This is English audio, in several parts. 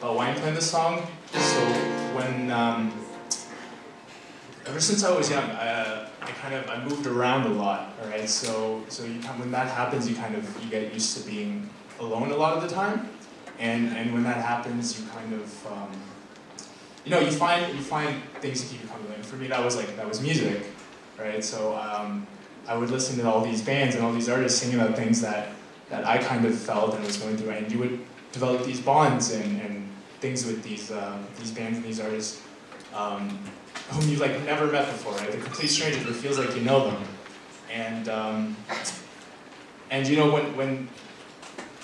about why I'm playing this song. So when, um, ever since I was young, I, uh, I kind of, I moved around a lot, all right? So, so you, when that happens, you kind of, you get used to being alone a lot of the time. And, and when that happens, you kind of, um, you know, you find, you find things to keep you company. And for me, that was like, that was music, right? So um, I would listen to all these bands and all these artists singing about things that, that I kind of felt and was going through, and you would develop these bonds and, and things with these, uh, these bands and these artists um, whom you've like never met before, right? They're complete strangers, but feels like you know them. And, um, and you know, when, when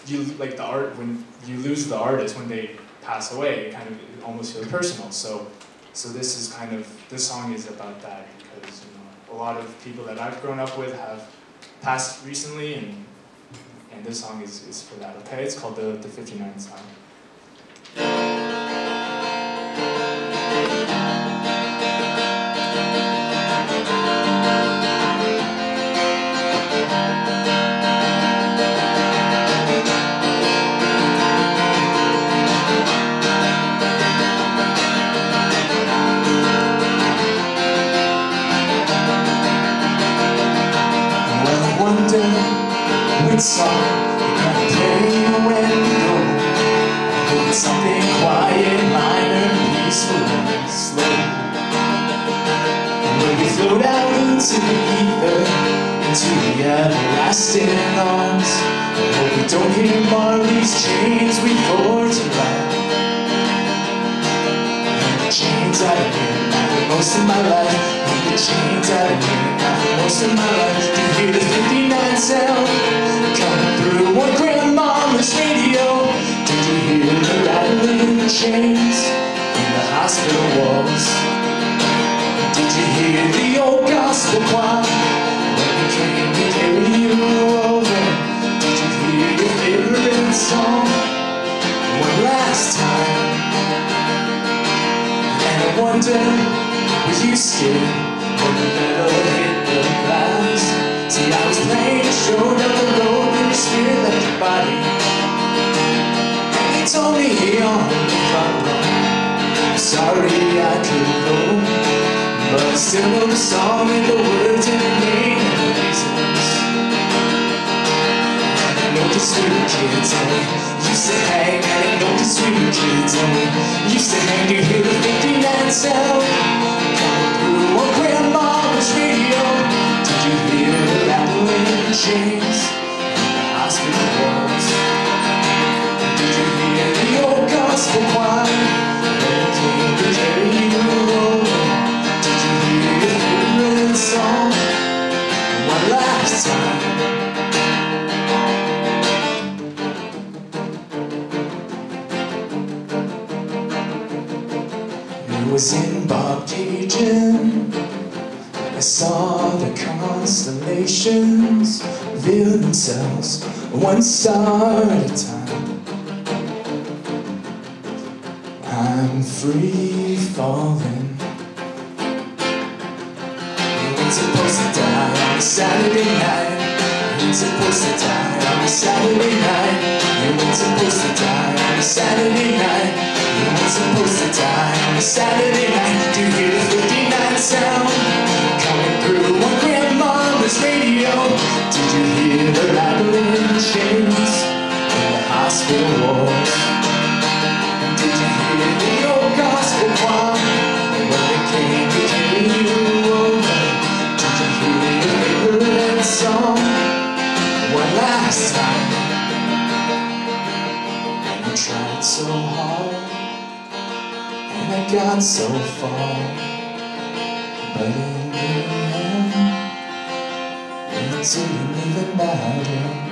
you, like the art, when you lose the artist, when they pass away, it kind of it almost feels personal. So, so this is kind of, this song is about that because, you know, a lot of people that I've grown up with have passed recently and and this song is, is for that, okay? It's called the, the 59 song. Which song you're gonna play when you go. Hope it's something quiet, minor, peaceful, and slow. And when we float out into the ether, into the everlasting arms, hope we don't hear these chains we forge around. And the chains I've been most of my life. The chains of here, now for most of my life. Do you hear the 59 sound? chains in the hospital walls Did you hear the old gospel choir when they came to carry you over? Did you hear your favorite song one last time? And I wonder, were you scared the the? See, I was playing a show down the road when your spirit left your body And you told me, on sorry I couldn't go But I still know the song and the words and the name and the reasons I know this we kids and used to hang I know this we kids and used to hang to hear the 59 sound chains in the hospital walls? Did you hear the old gospel choir? Was in Bob Bobcaygeon I saw the constellations reveal themselves one star at a time. I'm free falling. You ain't supposed to die on a Saturday night. You ain't supposed to die on a Saturday night. You ain't supposed to die on a Saturday night. You ain't supposed to die on a Saturday night Did you hear the rattling chains In the hospital walls Did you hear the old gospel choir when they came to hear you over? Did you hear your favorite song one last time And I tried so hard And I got so far But in the didn't even matter